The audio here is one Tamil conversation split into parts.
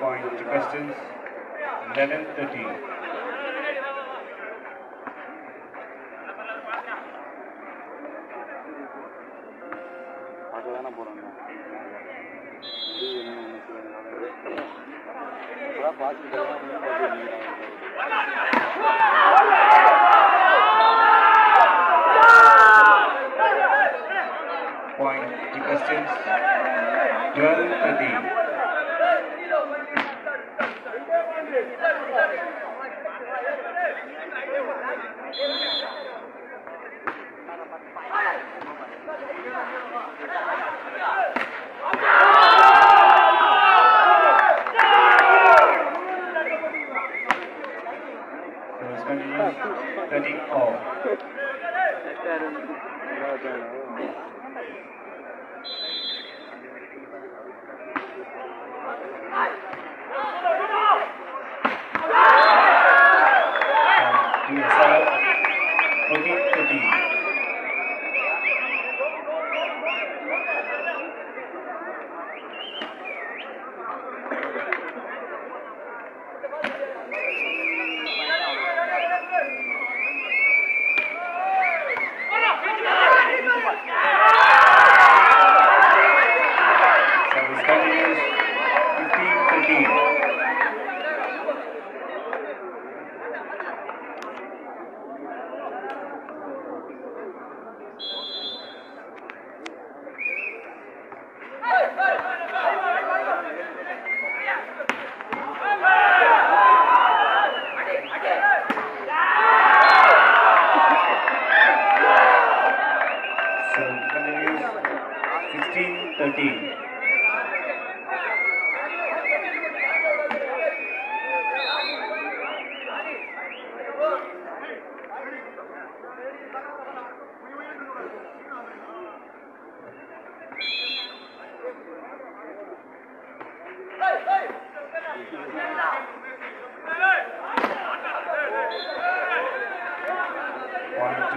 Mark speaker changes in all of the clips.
Speaker 1: Point to
Speaker 2: Pistons, 11-13.
Speaker 1: பாத்து the questions 12 Pradeep.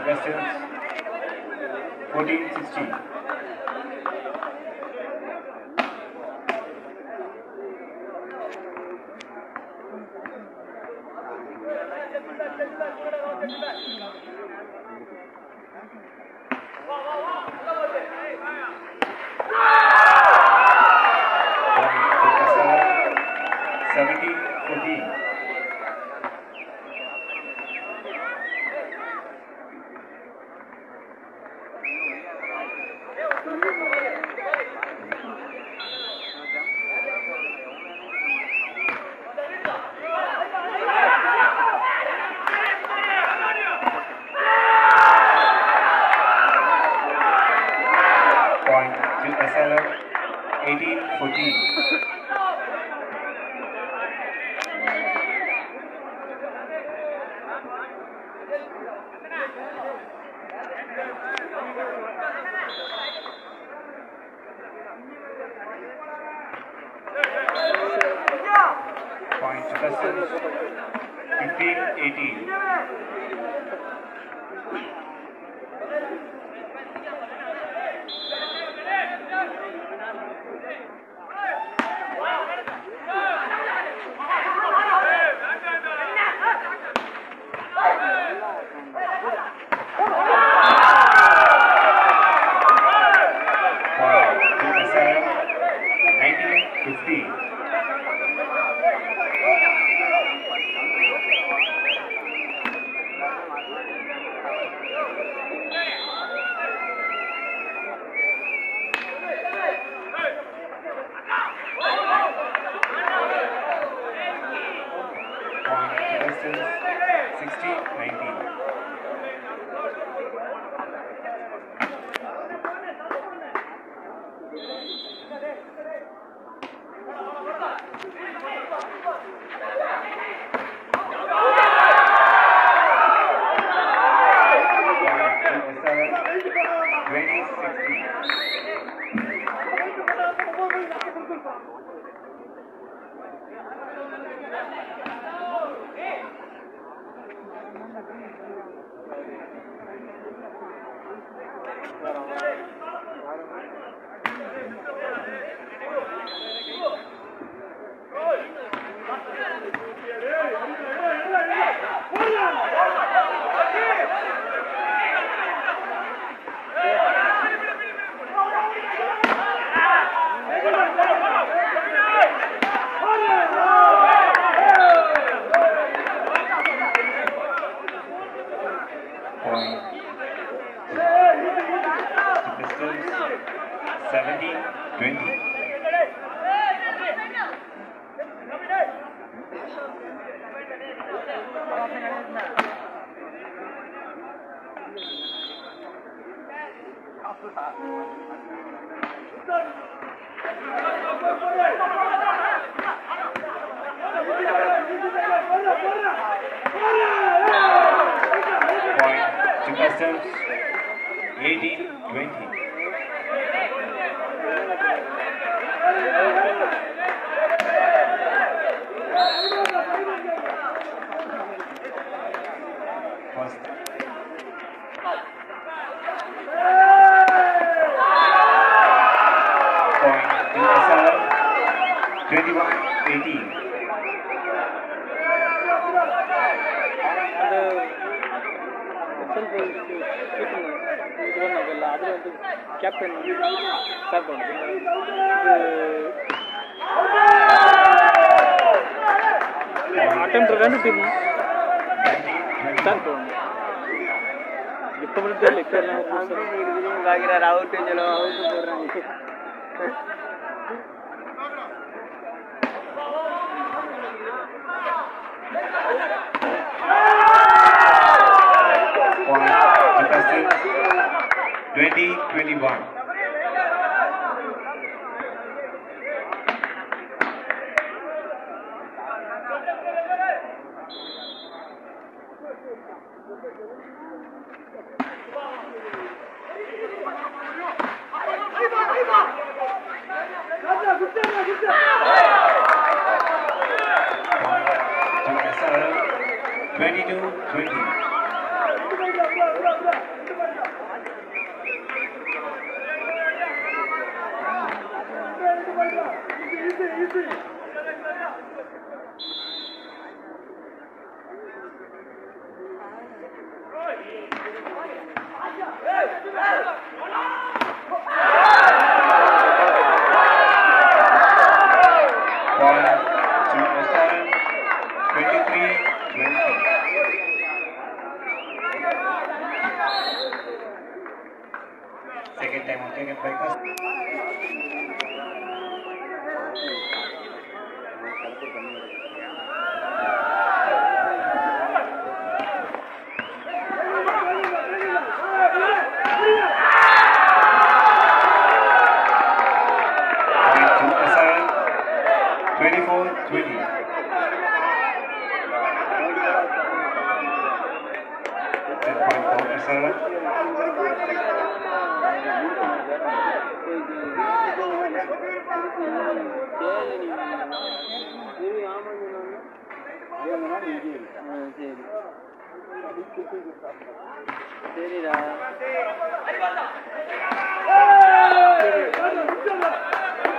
Speaker 1: 15, 16. Point to 15, 18. 16, 19. Point to Customs 18 20. 21-18. ಇದೊಂದಲ್ಲ ಅದು ಒಂದು ಕ್ಯಾಪ್ಟನ್ ತಗೊಂಡು ಅಟೆಂಪ್ಟ್ కానీ దీన్ని తగ్గుతుంది ఇప్పుడు ఇక్కడ అవుట్ అవుట్ పోరాంగి 2021. 1대 1대 1대
Speaker 3: சரிடா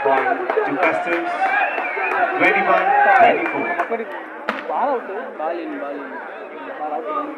Speaker 1: Point to Customs 21 24.
Speaker 4: அப்படி பால் அவுட்டு
Speaker 3: பாலின் பாலின்
Speaker 4: பால் அவுட்டு